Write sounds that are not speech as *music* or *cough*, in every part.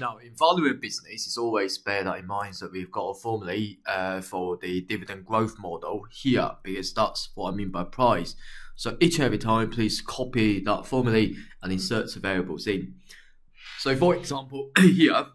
Now, in valuing business, it's always bear that in mind that we've got a formula uh, for the dividend growth model here because that's what I mean by price. So each and every time, please copy that formula and insert the variables in. So for example, *clears throat* here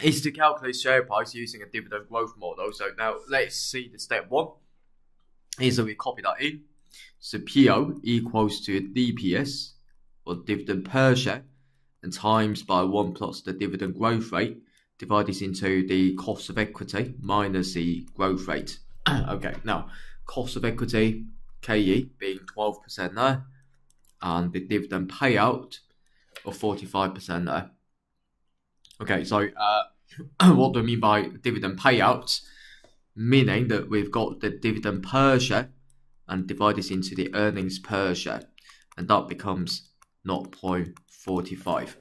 is to calculate share price using a dividend growth model. So now let's see the step one. Is that we copy that in. So PO equals to DPS or dividend per share and times by 1 plus the dividend growth rate divided into the cost of equity minus the growth rate. *clears throat* okay, now cost of equity, KE, being 12% there, and the dividend payout of 45% there. Okay, so uh, *clears throat* what do I mean by dividend payout? Meaning that we've got the dividend per share and divide this into the earnings per share, and that becomes 0.45.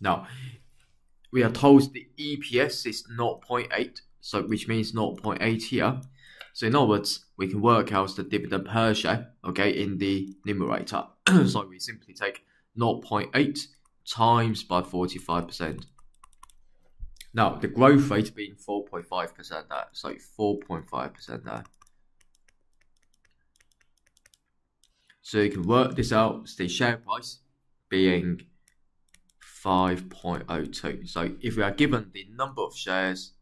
Now, we are told the EPS is 0.8, so which means 0.8 here. So in other words, we can work out the dividend per share, okay, in the numerator. *clears throat* so we simply take 0.8 times by 45%. Now, the growth rate being 4.5% there, so 4.5% there. So you can work this out, the share price being 5.02. So if we are given the number of shares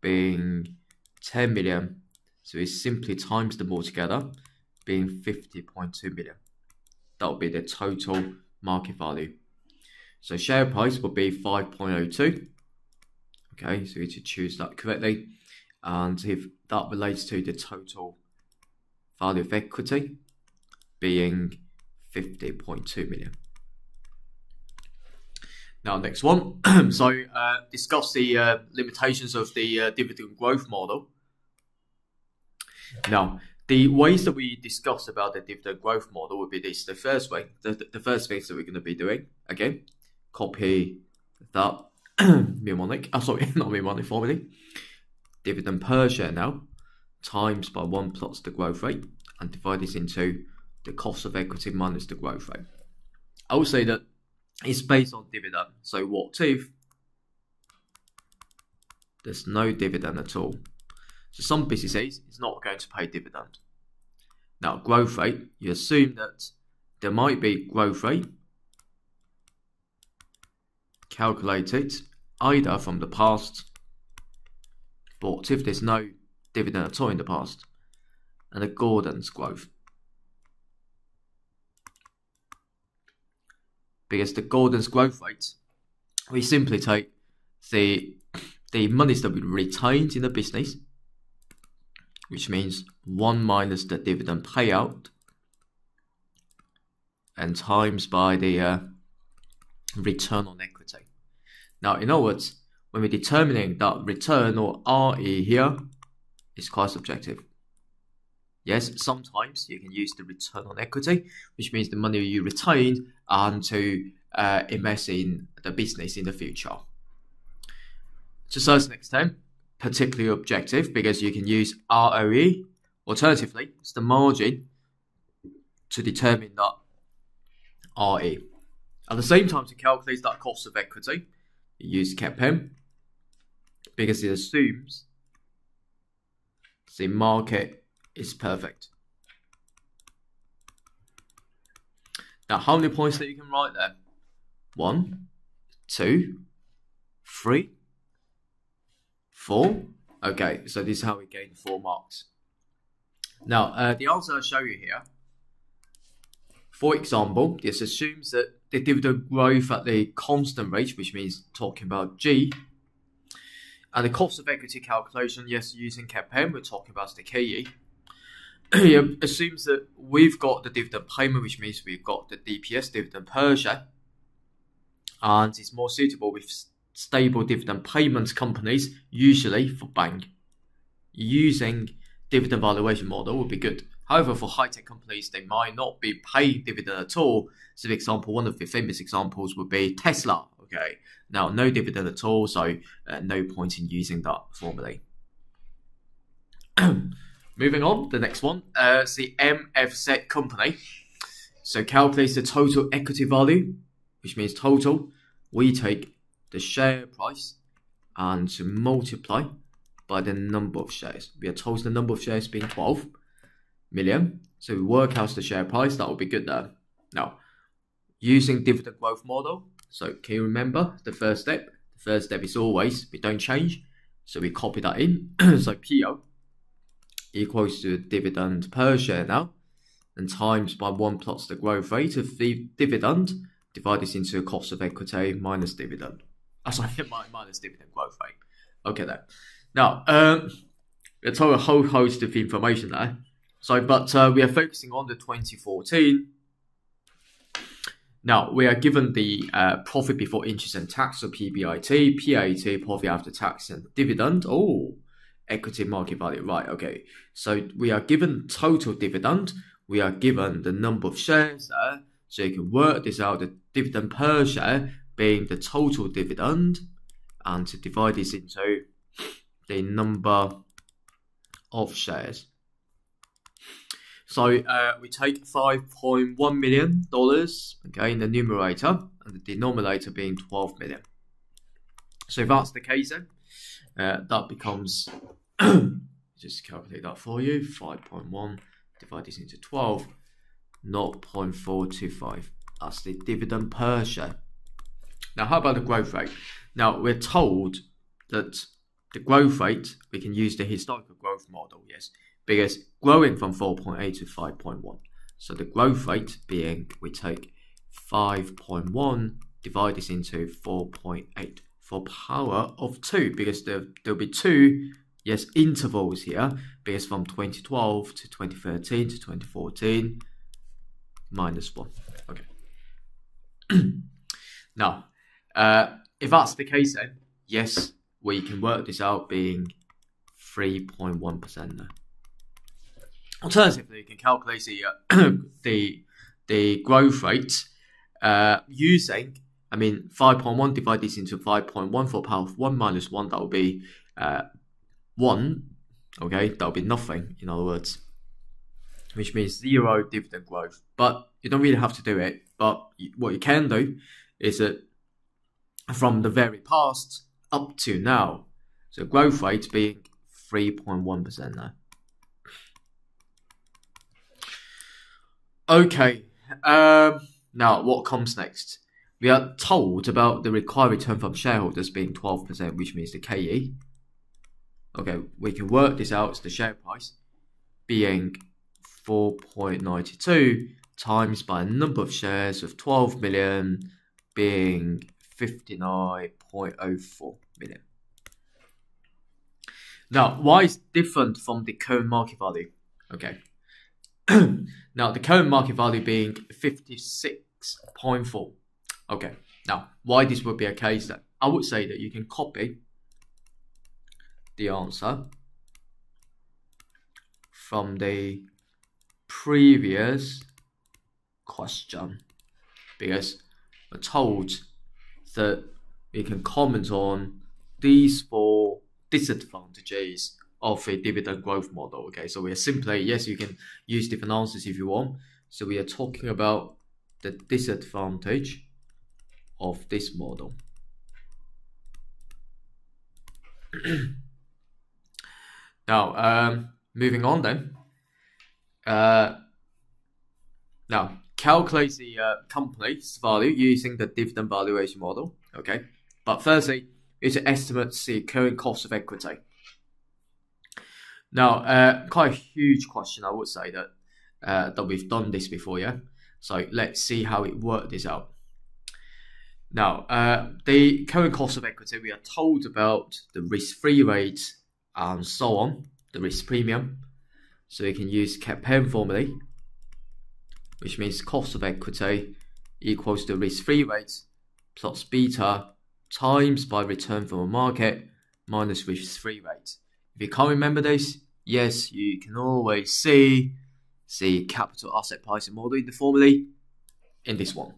being 10 million, so we simply times them all together, being 50.2 million. That will be the total market value. So share price will be 5.02. Okay, so we need to choose that correctly. And if that relates to the total value of equity being 50.2 million. Now, next one. *clears throat* so, uh, discuss the uh, limitations of the uh, dividend growth model. Now, the ways that we discuss about the dividend growth model would be this. The first way, the, the first things that we're going to be doing, again, copy that *clears throat* mnemonic, oh, sorry, *laughs* not mnemonic formula, dividend per share now, times by 1 plus the growth rate and divide this into the cost of equity minus the growth rate. I would say that it's based on dividend. So what if there's no dividend at all? So some businesses is not going to pay dividend. Now growth rate, you assume that there might be growth rate calculated either from the past, but if there's no dividend at all in the past, and a Gordon's growth. Because the Gordon's growth rate, we simply take the the monies that we retained in the business, which means one minus the dividend payout, and times by the uh, return on equity. Now, in other words, when we're determining that return or RE here, it's quite subjective. Yes, sometimes you can use the return on equity, which means the money you retained and to uh, invest in the business in the future. To such an extent, particularly objective because you can use ROE. Alternatively, it's the margin to determine that RE. At the same time, to calculate that cost of equity, you use CAPM because it assumes the market is perfect. Now, how many points that you can write there? One, two, three, four. Okay, so this is how we gain four marks. Now, uh, the answer I'll show you here, for example, this assumes that the dividend growth at the constant rate, which means talking about G, and the cost of equity calculation, yes, using CAPM, we're talking about the KE. It assumes that we've got the dividend payment, which means we've got the DPS dividend per share, and it's more suitable with stable dividend payments companies, usually for bank. Using dividend valuation model would be good. However, for high-tech companies, they might not be paying dividend at all. So, for example, one of the famous examples would be Tesla. Okay, now no dividend at all, so uh, no point in using that formula. *clears throat* Moving on, the next one, uh, it's the MFZ company. So calculates the total equity value which means total, we take the share price and multiply by the number of shares. We are told the number of shares being 12 million. So we work out the share price, that would be good there. Now, using dividend growth model, so can you remember the first step? The first step is always, we don't change, so we copy that in. *clears throat* so PO equals to the dividend per share now, and times by 1 plus the growth rate of the dividend, divide this into cost of equity minus dividend. Oh, sorry, minus dividend growth rate. Okay, then. Now, um, it's a whole host of information there. So, but uh, we are focusing on the 2014. Now, we are given the uh, profit before interest and tax, so PBIT, PAT, profit after tax and dividend. Oh, equity market value, right, okay. So we are given total dividend. We are given the number of shares there. So you can work this out, the dividend per share being the total dividend. And to divide this into the number of shares. So uh, we take $5.1 million, okay, in the numerator, and the denominator being 12 million. So if that's the case then, uh, that becomes, just calculate that for you, 5.1 divide this into 12, 0.425. That's the dividend per share. Now, how about the growth rate? Now, we're told that the growth rate, we can use the historical growth model, yes, because growing from 4.8 to 5.1. So the growth rate being, we take 5.1, divide this into 4.8 for power of 2, because there, there'll be two, yes, intervals here, because from 2012 to 2013 to 2014, minus 1. Okay. *clears throat* now, uh, if that's the case then, yes, we can work this out being 3.1% there. Alternatively, you can calculate the, uh, *clears throat* the, the growth rate uh, using, I mean, 5.1 divide this into 5.1 for power of 1 minus 1, that will be uh, 1, okay, that will be nothing, in other words, which means zero dividend growth. But you don't really have to do it, but what you can do is that from the very past, up to now. So growth rate being 3.1% now. Okay, um, now what comes next? We are told about the required return from shareholders being 12%, which means the KE. Okay, we can work this out as the share price being 4.92 times by a number of shares of 12 million being 59.04 million. Now, why is different from the current market value? Okay. *clears throat* now, the current market value being 56.4. Okay. Now, why this would be a case that I would say that you can copy the answer from the previous question because we're told that we can comment on these four disadvantages of a dividend growth model. Okay, so we are simply, yes, you can use different answers if you want. So we are talking about the disadvantage of this model. *clears throat* now, um, moving on then. Uh, now, calculate the uh, company's value using the dividend valuation model. Okay, but firstly, is to estimate the current cost of equity. Now, uh, quite a huge question, I would say that uh, that we've done this before, yeah. So let's see how it worked this out. Now, uh, the current cost of equity, we are told about the risk-free rate and so on, the risk premium. So we can use CAPM formula which means cost of equity equals the risk-free rate plus beta times by return from a market minus risk-free rate. If you can't remember this, yes, you can always see the capital asset pricing model in the formula in this one.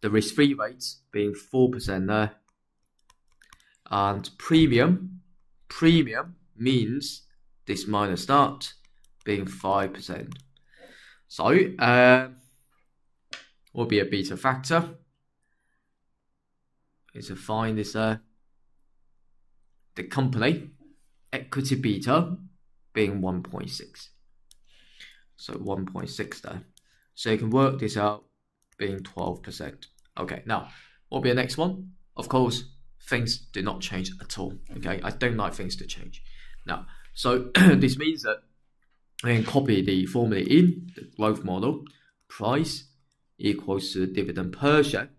The risk-free rate being 4% there. And premium, premium means this minus that being 5%. So, uh, will be a beta factor. Is to find this uh, the company equity beta being 1.6. So 1.6 there. So you can work this out being 12%. Okay, now what will be the next one? Of course, things do not change at all. Okay, I don't like things to change. Now, so *clears throat* this means that I can copy the formula in the growth model. Price equals to the dividend per share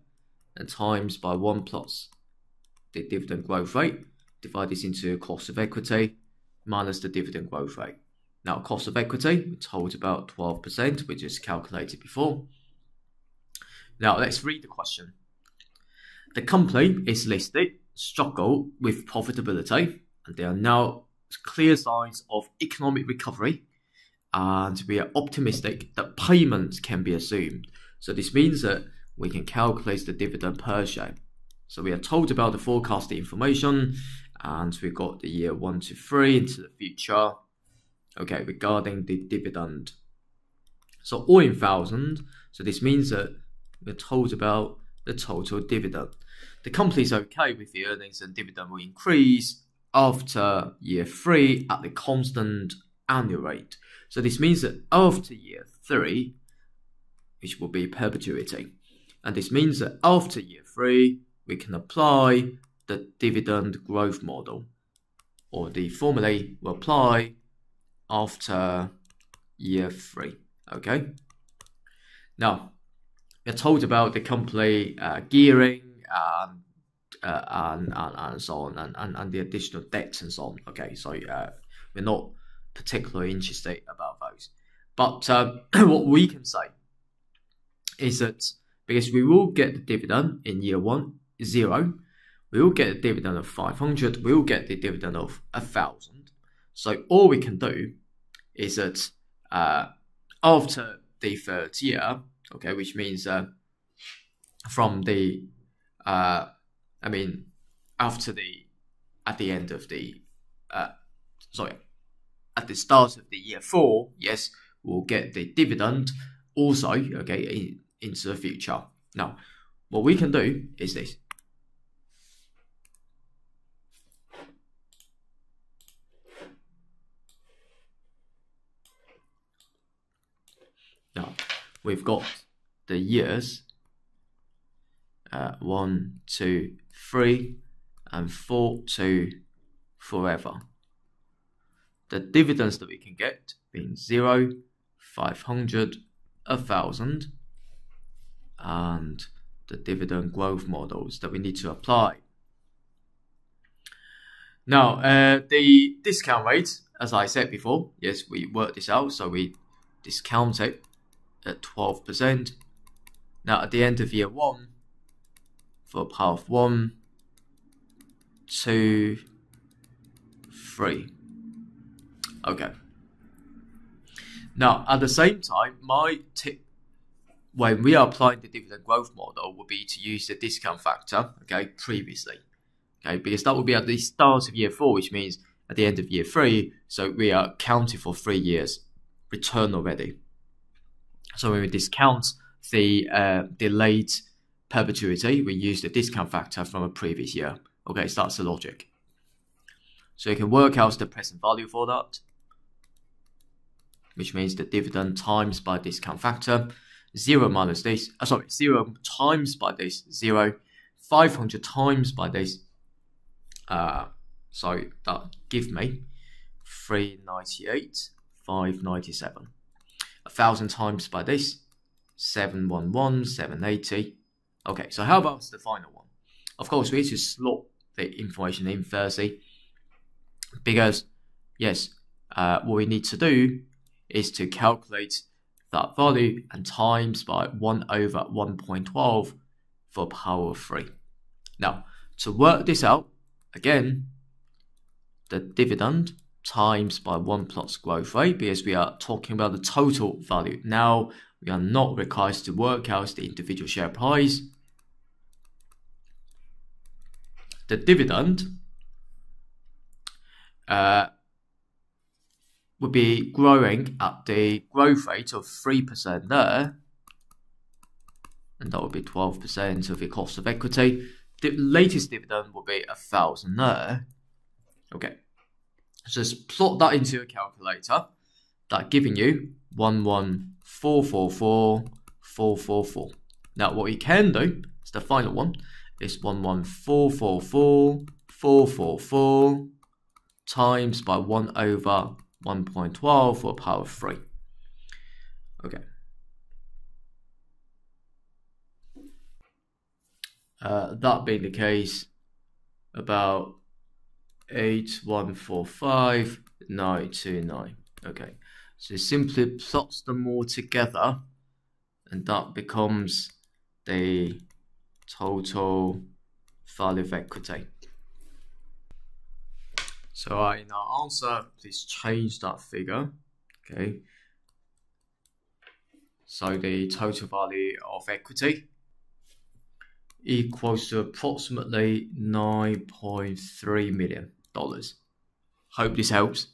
and times by 1 plus the dividend growth rate. Divide this into cost of equity minus the dividend growth rate. Now, cost of equity, we told about 12%, which is calculated before. Now, let's read the question. The company is listed, struggle with profitability, and there are now clear signs of economic recovery, and we are optimistic that payments can be assumed. So this means that we can calculate the dividend per share. So we are told about the forecasted information, and we've got the year one to three into the future. Okay, regarding the dividend. So all in thousand. So this means that we're told about the total dividend. The company is okay with the earnings and dividend will increase after year three at the constant annual rate. So this means that after year three, which will be perpetuity, and this means that after year three, we can apply the dividend growth model, or the formula will apply after year three. Okay. Now, we're told about the company uh, gearing and, uh, and, and, and so on, and, and, and the additional debts and so on. Okay, so uh, we're not particularly interested about those. But uh, *clears throat* what we can say is that because we will get the dividend in year one, zero, we will get a dividend of 500, we will get the dividend of 1000. So all we can do is that uh, after the third year, okay, which means uh, from the, uh, I mean, after the, at the end of the, uh, sorry, at the start of the year four, yes, we'll get the dividend also, okay, in, into the future. Now, what we can do is this. Now, we've got the years uh, one, two, three, and four to forever. The dividends that we can get being zero, 500, a thousand, and the dividend growth models that we need to apply. Now, uh, the discount rate, as I said before, yes, we worked this out, so we discount it at 12%. Now at the end of year one, for path one, two, three. Okay. Now at the same time, my tip when we are applying the dividend growth model would be to use the discount factor, okay, previously. Okay, because that would be at the start of year four, which means at the end of year three, so we are counting for three years return already. So when we discount the uh, delayed perpetuity, we use the discount factor from a previous year. Okay, so that's the logic. So you can work out the present value for that, which means the dividend times by discount factor, 0 minus this, uh, sorry, 0 times by this, 0, 500 times by this, uh, so that give me 398, 597 a thousand times by this. 711 780 okay so how about the final one? Of course we need to slot the information in firstly because yes uh, what we need to do is to calculate that value and times by 1 over 1.12 for power of 3 now to work this out again the dividend times by 1 plus growth rate because we are talking about the total value. Now we are not required to work out the individual share price. The dividend uh, would be growing at the growth rate of 3% there. and that would be 12% of your cost of equity. The latest dividend will be a thousand there. Okay, just plot that into your calculator. That giving you one one four four four four four four. Now what we can do is the final one is one one four four four four four four times by one over one point twelve for power of three. Okay. Uh, that being the case, about 8145929. Okay, so simply plots them all together and that becomes the total value of equity. So in our answer, please change that figure. Okay. So the total value of equity equals to approximately $9.3 million. Hope this helps.